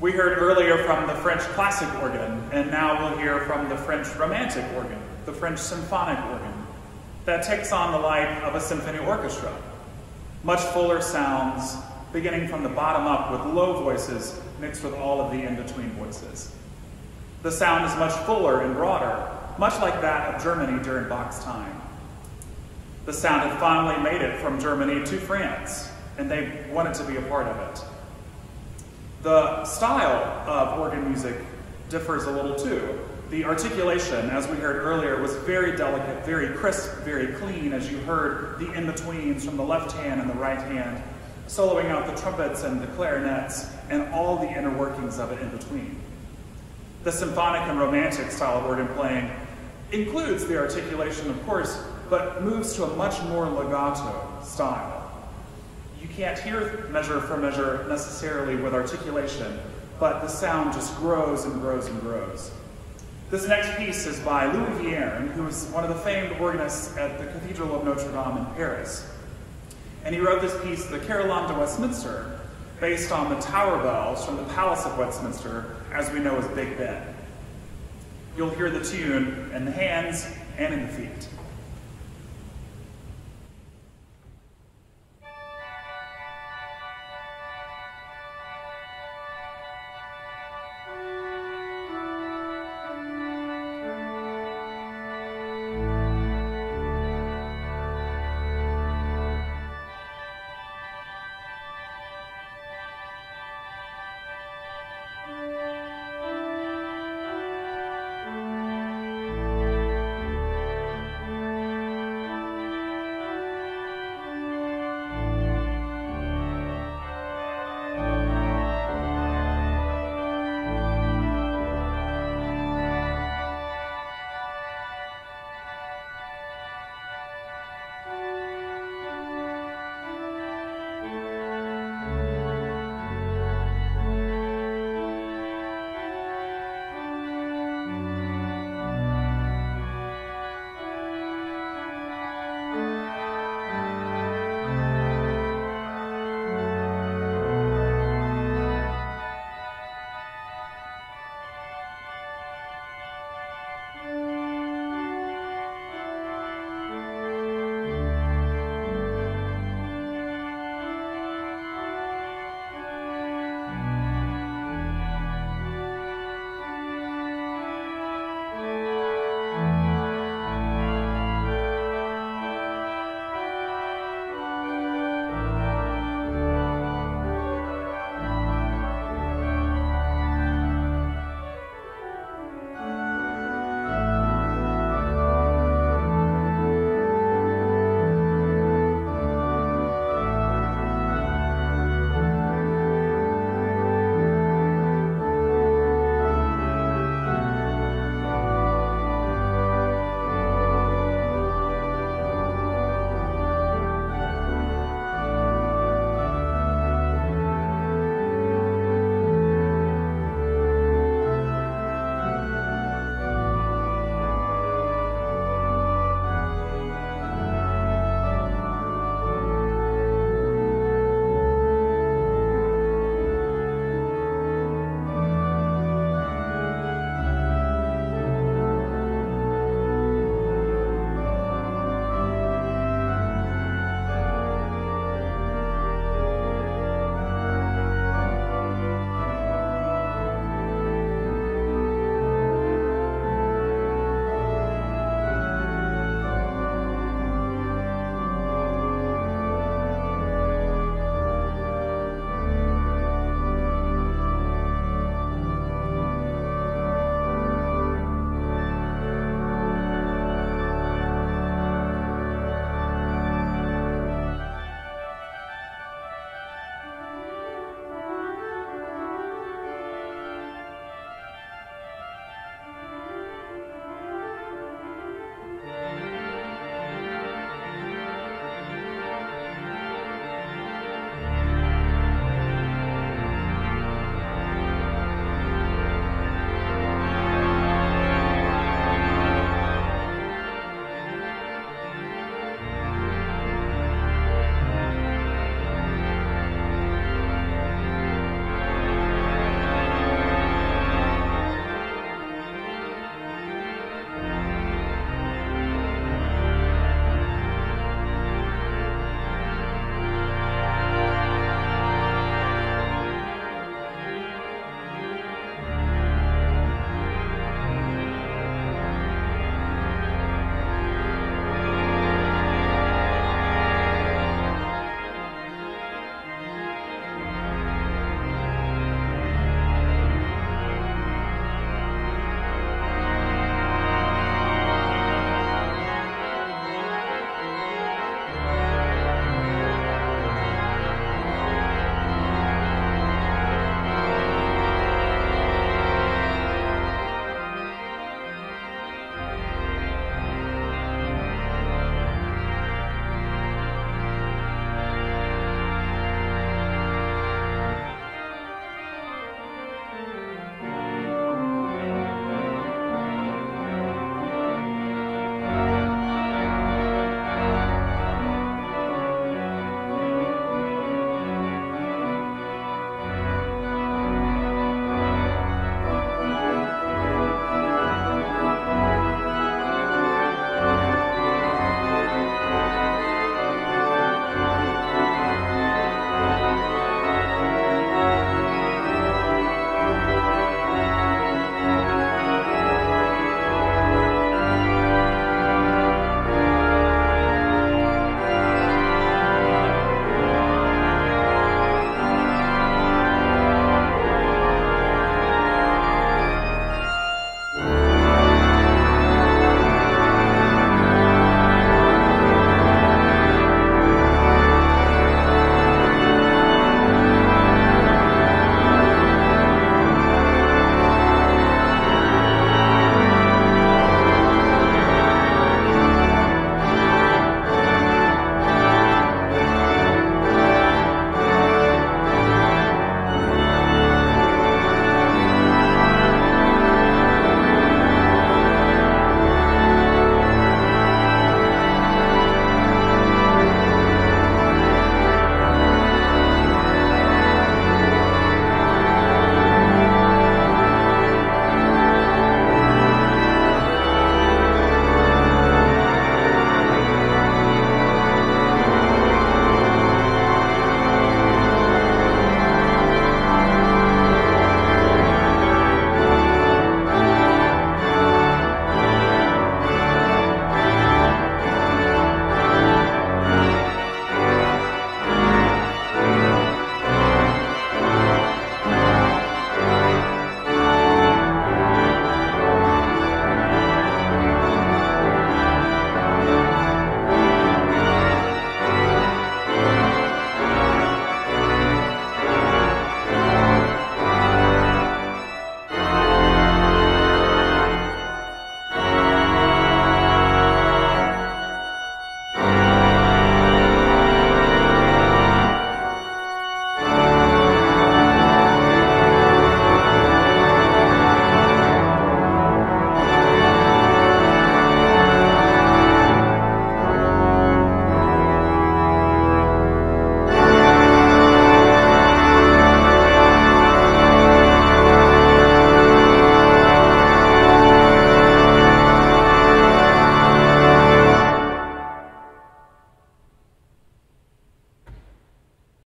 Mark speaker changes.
Speaker 1: We heard earlier from the French classic organ, and now we'll hear from the French romantic organ, the French symphonic organ, that takes on the life of a symphony orchestra. Much fuller sounds, beginning from the bottom up with low voices mixed with all of the in between voices. The sound is much fuller and broader, much like that of Germany during Bach's time. The sound had finally made it from Germany to France, and they wanted to be a part of it. The style of organ music differs a little too. The articulation, as we heard earlier, was very delicate, very crisp, very clean, as you heard the in betweens from the left hand and the right hand, soloing out the trumpets and the clarinets and all the inner workings of it in between. The symphonic and romantic style of organ playing includes the articulation, of course, but moves to a much more legato style. You can't hear measure for measure necessarily with articulation, but the sound just grows and grows and grows. This next piece is by Louis Vierne, who is one of the famed organists at the Cathedral of Notre Dame in Paris. And he wrote this piece, The Carillon de Westminster, based on the tower bells from the Palace of Westminster, as we know as Big Ben. You'll hear the tune in the hands and in the feet.